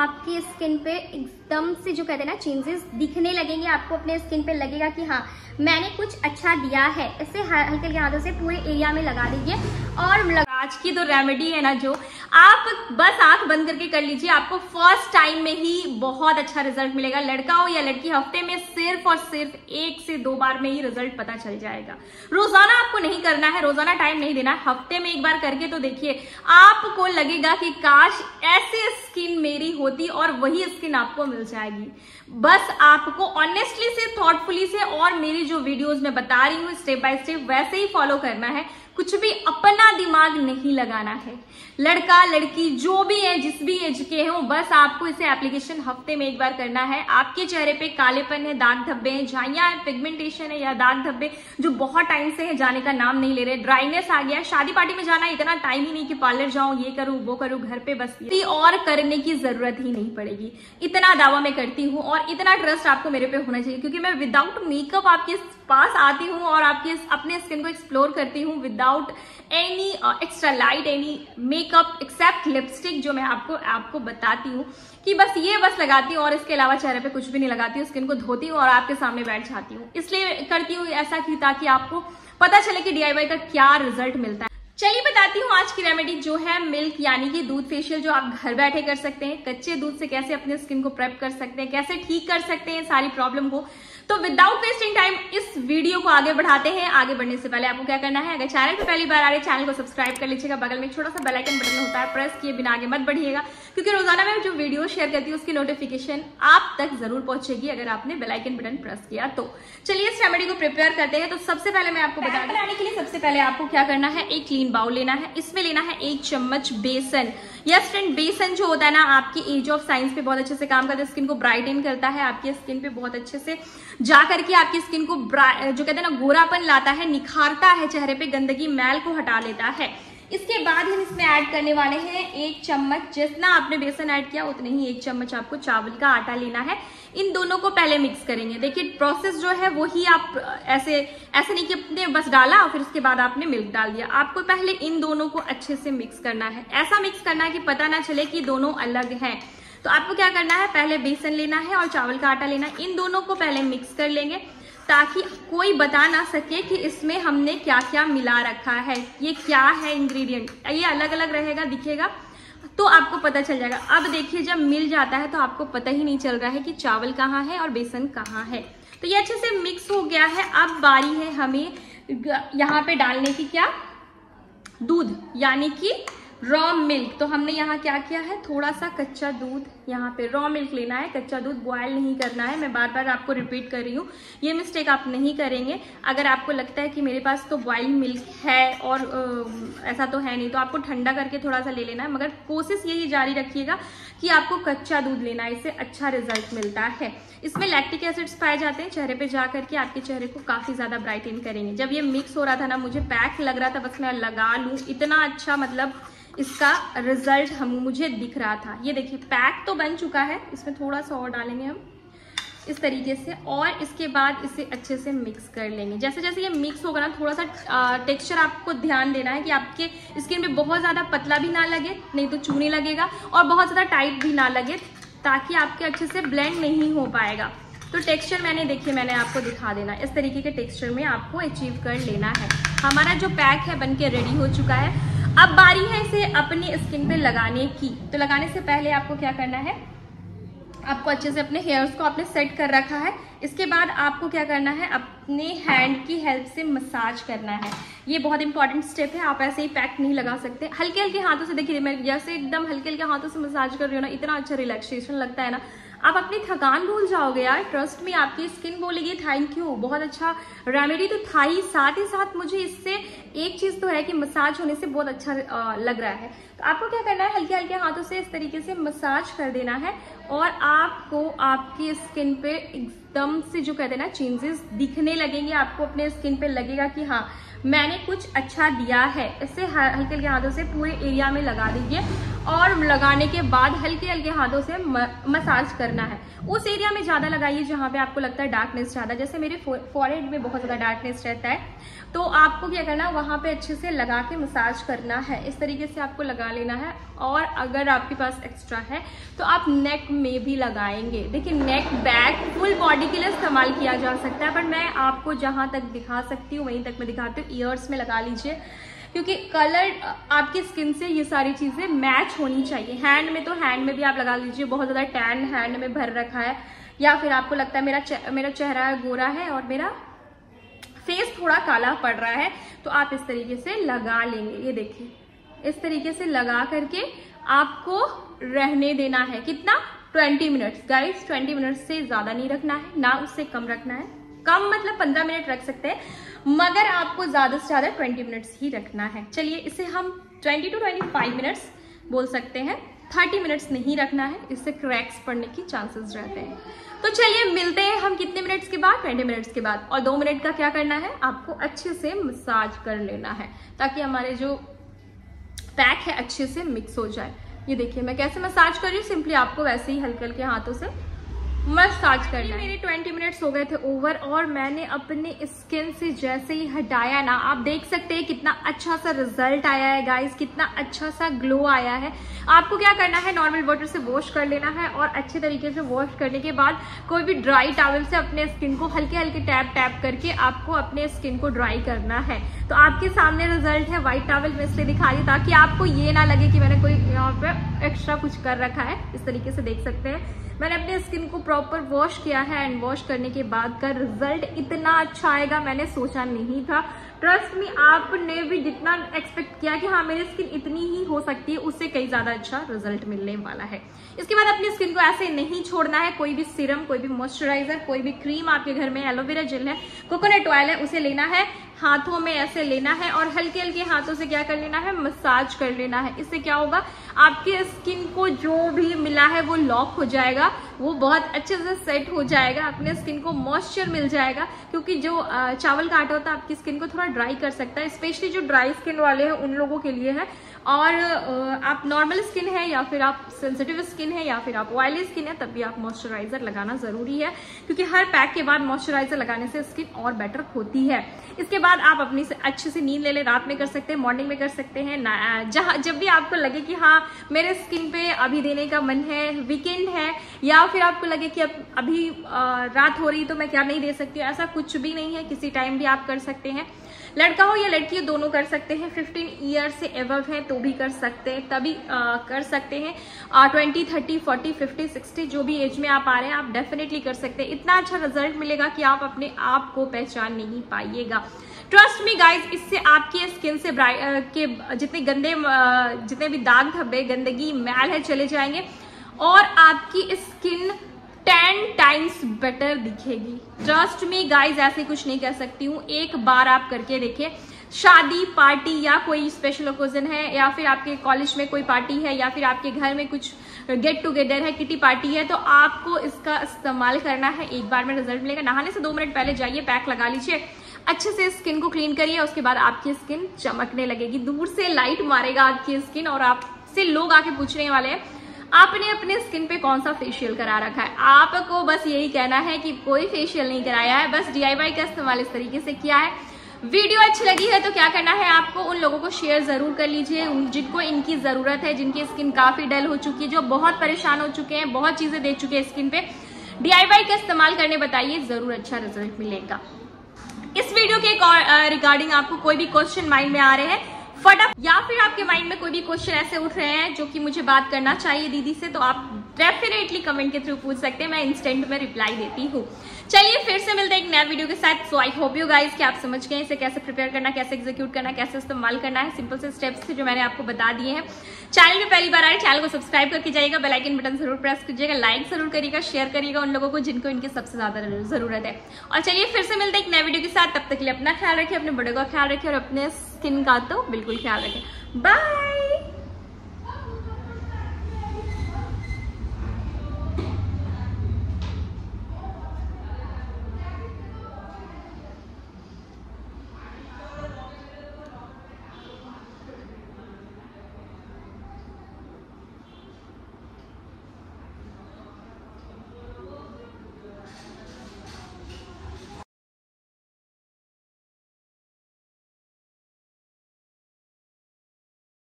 आपकी स्किन पे एकदम से जो कहते हैं ना चेंजेस दिखने लगेंगे, आपको अपने स्किन पे लगेगा कि हाँ मैंने कुछ अच्छा दिया है। इसे हल्के हल्के हाथों से पूरे एरिया में लगा दीजिए और आज की तो रेमेडी है ना जो आप बस आँख बंद करके कर लीजिए, आपको फ़र्स्ट टाइम में ही बहुत अच्छा रिज़ल्ट मिलेगा। लड़का हो या लड़की, हफ़्ते में सिर्फ़ और सिर्फ़ एक से दो बार में ही रिज़ल्ट पता चल जाएगा। रोज़ाना आपको नहीं करना है, रोज़ाना टाइम नहीं देना है। हफ़्ते में एक बार करके तो देखिए, आपको लगेगा कि काश ऐसे स्किन मेरी होती और वही स्किन आपको मिल जाएगी। बस आपको ऑनेस्टली से थॉटफुली से और मेरी जो वीडियोस में बता रही हूँ स्टेप बाय स्टेप वैसे ही फॉलो करना है। कुछ भी अपना दिमाग नहीं लगाना है। लड़का, लड़की, जो भी है, जिस भी एज के हो, बस आपको इसे एप्लीकेशन हफ़्ते में एक बार करना है। आपके चेहरे पे कालेपन है, दाग धब्बे हैं, झाइया है पिगमेंटेशन है या दाग धब्बे, जो बहुत टाइम से है, जाने का नाम नहीं ले रहे। ड्राइनेस आ गया, शादी पार्टी में जाना इतना टाइम ही नहीं कि पार्लर जाऊँ, ये करूँ, वो करूँ, घर पे बस और करने की ज़रूरत ही नहीं पड़ेगी। इतना दावा मैं करती हूँ और इतना ट्रस्ट आपको मेरे पे होना चाहिए, क्योंकि मैं विदाउट मेकअप आपके पास आती हूँ और आपके अपने स्किन को एक्सप्लोर करती हूँ without any extra light any makeup except lipstick जो मैं आपको आपको बताती हूँ कि बस ये बस लगाती हूँ और इसके अलावा चेहरे पे कुछ भी नहीं लगाती हूँ स्किन को धोती हूँ और आपके सामने बैठ जाती हूँ। इसलिए करती हूँ ऐसा कि ताकि आपको पता चले कि डीआईवाई का क्या रिज़ल्ट मिलता है। चलिए बताती हूँ आज की रेमेडी जो है मिल्क यानी कि दूध फेशियल जो आप घर बैठे कर सकते हैं, कच्चे दूध से कैसे अपने स्किन को प्रेप कर सकते हैं, कैसे ठीक कर सकते हैं सारी प्रॉब्लम को। तो विदाउट वेस्टिंग टाइम इस वीडियो को आगे बढ़ाते हैं। आगे बढ़ने से पहले आपको क्या करना है अगर चैनल पे पहली बार आ रहे चैनल को सब्सक्राइब कर लीजिएगा। बगल में छोटा सा बेलाइकन बटन होता है प्रेस किए बिना आगे मत बढ़िएगा। क्योंकि रोज़ाना मैं जो वीडियो शेयर करती हूँ उसकी नोटिफिकेशन आप तक ज़रूर पहुंचेगी अगर आपने बेलाइकन बटन प्रेस किया तो। चलिए इस रेमेडी को प्रिपेयर करते हैं। तो सबसे पहले मैं आपको बता बनाने के लिए सबसे पहले आपको क्या करना है एक क्लीन बाउल लेना है। इसमें लेना है एक चम्मच बेसन। यस फ्रेंड बेसन जो होता है ना आपकी एज ऑफ़ साइंस पे बहुत अच्छे से काम करता है। स्किन को ब्राइटन करता है। आपकी स्किन पे बहुत अच्छे से जा करके आपकी स्किन को जो कहते हैं ना, गोरापन लाता है, निखारता है, चेहरे पे गंदगी मैल को हटा लेता है। इसके बाद हम इसमें ऐड करने वाले हैं एक चम्मच, जितना आपने बेसन ऐड किया, उतने ही एक चम्मच आपको चावल का आटा लेना है। इन दोनों को पहले मिक्स करेंगे। देखिए प्रोसेस जो है वो ही आप, ऐसे ऐसे नहीं कि अपने बस डाला और फिर उसके बाद आपने मिल्क डाल दिया। आपको पहले इन दोनों को अच्छे से मिक्स करना है। ऐसा मिक्स करना है कि पता ना चले कि दोनों अलग हैं। तो आपको क्या करना है? पहले बेसन लेना है और चावल का आटा लेना है। इन दोनों को पहले मिक्स कर लेंगे ताकि कोई बता ना सके कि इसमें हमने क्या क्या मिला रखा है। ये क्या है इंग्रेडिएंट ये अलग अलग रहेगा, दिखेगा तो आपको पता चल जाएगा। अब देखिए, जब मिल जाता है तो आपको पता ही नहीं चल रहा है कि चावल कहाँ है और बेसन कहाँ है। तो ये अच्छे से मिक्स हो गया है। अब बारी है हमें यहाँ पे डालने की क्या? दूध, यानी कि रॉ मिल्क तो हमने यहाँ क्या किया है? थोड़ा सा कच्चा दूध यहाँ पे रॉ मिल्क लेना है। कच्चा दूध बॉयल नहीं करना है। मैं बार बार आपको रिपीट कर रही हूँ। ये मिस्टेक आप नहीं करेंगे। अगर आपको लगता है कि मेरे पास तो बॉयल मिल्क है और आ, ऐसा तो है नहीं तो आपको ठंडा करके थोड़ा सा ले लेना है। मगर कोशिश यही जारी रखिएगा कि आपको कच्चा दूध लेना है। इससे अच्छा रिज़ल्ट मिलता है। इसमें लैक्टिक एसिड्स पाए जाते हैं। चेहरे पे जा करके आपके चेहरे को काफ़ी ज़्यादा ब्राइटन करेंगे। जब ये मिक्स हो रहा था ना मुझे पैक लग रहा था बस मैं लगा लूँ। इतना अच्छा मतलब इसका रिज़ल्ट हम, मुझे दिख रहा था। ये देखिए पैक तो बन चुका है। इसमें थोड़ा सा और डालेंगे हम। इस तरीके से, और इसके बाद इसे अच्छे से मिक्स कर लेंगे। जैसे जैसे ये मिक्स होगा ना, थोड़ा सा टेक्सचर आपको ध्यान देना है कि आपके स्किन में बहुत ज़्यादा पतला भी ना लगे, नहीं तो चूनी लगेगा, और बहुत ज़्यादा टाइट भी ना लगे, ताकि आपके अच्छे से ब्लेंड नहीं हो पाएगा। तो टेक्सचर मैंने, देखिए, मैंने आपको दिखा देना। इस तरीके के टेक्सचर में आपको अचीव कर लेना है। हमारा जो पैक है बन के रेडी हो चुका है। अब बारी है इसे अपनी स्किन पे लगाने की। तो लगाने से पहले आपको क्या करना है? आपको अच्छे से अपने हेयर्स को आपने सेट कर रखा है। इसके बाद आपको क्या करना है? अपने हैंड की हेल्प से मसाज करना है। ये बहुत इंपॉर्टेंट स्टेप है, आप ऐसे ही पैक नहीं लगा सकते। हल्के हल्के हाथों से देखिए, मैं जैसे एकदम हल्के हल्के हाथों से मसाज कर रही हूँ ना, इतना अच्छा रिलैक्सेशन लगता है ना। आप अपनी थकान भूल जाओगे यार ट्रस्ट में आपकी स्किन बोलेगी थैंक यू बहुत अच्छा रेमेडी तो था ही। साथ ही साथ मुझे इससे एक चीज़ तो है कि मसाज होने से बहुत अच्छा लग रहा है। तो आपको क्या करना है हल्के हल्के हाथों से इस तरीके से मसाज कर देना है और आपको आपकी स्किन पे एकदम से जो कहते हैं ना चेंजेस दिखने लगेंगे। आपको अपने स्किन पे लगेगा कि हाँ मैंने कुछ अच्छा दिया है। इससे हल्के हल्के हाथों से पूरे एरिया में लगा दीजिए। और लगाने के बाद हल्के हल्के हाथों से मसाज करना है। उस एरिया में ज़्यादा लगाइए जहाँ पे आपको लगता है डार्कनेस ज़्यादा। जैसे मेरे फॉरहेड में बहुत ज़्यादा डार्कनेस रहता है तो आपको क्या करना है, वहाँ पे अच्छे से लगा के मसाज करना है। इस तरीके से आपको लगा लेना है, और अगर आपके पास एक्स्ट्रा है तो आप नेक में भी लगाएँगे। देखिए नेक बैक फुल बॉडी के लिए इस्तेमाल किया जा सकता है, पर मैं आपको जहाँ तक दिखा सकती हूँ, वहीं तक मैं दिखाती हूँ। ईयर्स में लगा लीजिए। क्योंकि कलर आपकी स्किन से ये सारी चीज़ें मैच होनी चाहिए। हैंड में तो हैंड में भी आप लगा लीजिए बहुत ज़्यादा टैन हैंड में भर रखा है। या फिर आपको लगता है मेरा चे, मेरा चेहरा गोरा है और मेरा फेस थोड़ा काला पड़ रहा है तो आप इस तरीके से लगा लेंगे। ये देखिए इस तरीके से लगा करके आपको रहने देना है। कितना? 20 मिनट्स गाइस 20 मिनट्स से ज़्यादा नहीं रखना है ना उससे कम रखना है। कम मतलब 15 मिनट रख सकते हैं, मगर आपको ज़्यादा से ज़्यादा 20 मिनट्स ही रखना है। चलिए, इसे हम 20 टू 25 मिनट्स बोल सकते हैं। 30 मिनट्स नहीं रखना है, इससे क्रैक्स पड़ने की चांसेस रहते हैं। तो चलिए, मिलते हैं हम कितने मिनट्स के बाद? 20 मिनट्स के बाद। और दो मिनट का क्या करना है? आपको अच्छे से मसाज कर लेना है, ताकि हमारे जो पैक है अच्छे से मिक्स हो जाए। ये देखिए, मैं कैसे मसाज कर रही हूँ, सिंपली आपको वैसे ही हल्के हल्के हाथों से मसाज करना मेरे 20 मिनट्स हो गए थे ओवर और मैंने अपने स्किन से जैसे ही हटाया ना आप देख सकते हैं कितना अच्छा सा रिज़ल्ट आया है गाइस कितना अच्छा सा ग्लो आया है। आपको क्या करना है नॉर्मल वाटर से वॉश कर लेना है और अच्छे तरीके से वॉश करने के बाद कोई भी ड्राई टावल से अपने स्किन को हल्के हल्के टैप टैप करके आपको अपने स्किन को ड्राई करना है। तो आपके सामने रिज़ल्ट है व्हाइट टावल में इसलिए दिखा रही ताकि आपको ये ना लगे कि मैंने कोई यहाँ पे एक्स्ट्रा कुछ कर रखा है, इस तरीके से देख सकते हैं। मैंने अपने स्किन को प्रॉपर वॉश किया है एंड वॉश करने के बाद का रिज़ल्ट इतना अच्छा आएगा, मैंने सोचा नहीं था। ट्रस्ट में आपने भी जितना एक्सपेक्ट किया कि हाँ मेरी स्किन इतनी ही हो सकती है, उससे कई ज़्यादा अच्छा रिज़ल्ट मिलने वाला है। इसके बाद अपनी स्किन को ऐसे नहीं छोड़ना है, कोई भी सीरम कोई भी मॉइस्चराइजर कोई भी क्रीम आपके घर में एलोवेरा जेल है कोकोनट ऑयल है, उसे लेना है, हाथों में ऐसे लेना है और हल्के हल्के हाथों से क्या कर लेना है मसाज कर लेना है। इससे क्या होगा, आपके स्किन को जो भी मिला है, वो लॉक हो जाएगा। वो बहुत अच्छे से सेट हो जाएगा, अपने स्किन को मॉइस्चर मिल जाएगा, क्योंकि जो चावल का आटा होता है, आपकी स्किन को थोड़ा ड्राई कर सकता है स्पेशली जो ड्राई स्किन वाले हैं, उन लोगों के लिए है। और आप नॉर्मल स्किन है या फिर आप सेंसिटिव स्किन है या फिर आप ऑयली स्किन है, तब भी आप मॉइस्चराइजर लगाना ज़रूरी है, क्योंकि हर पैक के बाद मॉइस्चराइजर लगाने से स्किन और बेटर होती है। इसके बाद आप अपनी से अच्छे से नींद ले ले, रात में कर सकते हैं मॉर्निंग में कर सकते हैं जब भी आपको लगे कि हाँ मेरे स्किन पे अभी देने का मन है वीकेंड है, या फिर आपको लगे कि अब अभी रात हो रही तो मैं क्या नहीं दे सकती ऐसा कुछ भी नहीं है। किसी टाइम भी आप कर सकते हैं। लड़का हो या लड़की दोनों कर सकते हैं। 15 ईयर से एवव है तो भी कर सकते हैं। तभी आ, कर सकते हैं। Twenty thirty forty fifty sixty जो भी एज में आप आ रहे हैं आप डेफिनेटली कर सकते हैं। इतना अच्छा रिज़ल्ट मिलेगा कि आप अपने आप को पहचान नहीं पाइएगा। ट्रस्ट मी गाइज़ इससे आपकी स्किन से के जितने गंदे जितने भी दाग धब्बे गंदगी मैल है चले जाएँगे। और आपकी स्किन टेन टाइम्स बेटर दिखेगी। ट्रस्ट मी गाइज़ ऐसे कुछ नहीं कह सकती हूँ। एक बार आप करके देखिए शादी पार्टी या कोई स्पेशल ओकेजन है, या फिर आपके कॉलेज में कोई पार्टी है, या फिर आपके घर में कुछ गेट टुगेदर है, किटी पार्टी है तो आपको इसका इस्तेमाल करना है। एक बार में रिज़ल्ट मिलेगा। नहाने से दो मिनट पहले जाइए पैक लगा लीजिए। अच्छे से स्किन को क्लीन करिए, उसके बाद आपकी स्किन चमकने लगेगी। दूर से लाइट मारेगा आपकी स्किन और आपसे लोग आके पूछने वाले हैं आपने अपने स्किन पे कौन सा फेशियल करा रखा है? आपको बस यही कहना है कि कोई फेशियल नहीं कराया है, बस डीआईवाई का इस्तेमाल इस तरीके से किया है। वीडियो अच्छी लगी है तो क्या करना है आपको उन लोगों को शेयर ज़रूर कर लीजिए जिनको इनकी ज़रूरत है, जिनकी स्किन काफ़ी डल हो चुकी है, जो बहुत परेशान हो चुके हैं, बहुत चीज़ें देख चुके हैं स्किन पे। डीआईवाई का इस्तेमाल करने बताइए, ज़रूर अच्छा रिज़ल्ट मिलेगा। इस वीडियो के रिगार्डिंग आपको कोई भी क्वेश्चन माइंड में आ रहे हैं फटाफट या फिर आपके माइंड में कोई भी क्वेश्चन ऐसे उठ रहे हैं जो कि मुझे बात करना चाहिए दीदी से तो आप डेफिनेटली कमेंट के थ्रू पूछ सकते हैं, मैं इंस्टेंट में रिप्लाई देती हूँ। चलिए फिर से मिलते हैं एक नया वीडियो के साथ। So I hope you guys कि आप समझ गए इसे कैसे प्रिपेयर करना, कैसे एग्जीक्यूट करना, कैसे इस्तेमाल करना है। सिंपल से स्टेप्स जो मैंने आपको बता दिए हैं। चैनल में पहली बार आए चैनल को सब्सक्राइब करके जाइएगा बेलाइकन बटन ज़रूर प्रेस कीजिएगा लाइक ज़रूर करिएगा शेयर करिएगा उन लोगों को जिनको इनकी सबसे ज़्यादा ज़रूरत है। और चलिए फिर से मिलते हैं एक नए वीडियो के साथ। तब तक के लिए अपना ख्याल रखिए, अपने बड़े का ख्याल रखिए और अपने स्किन का तो बिल्कुल ख्याल रखें बाय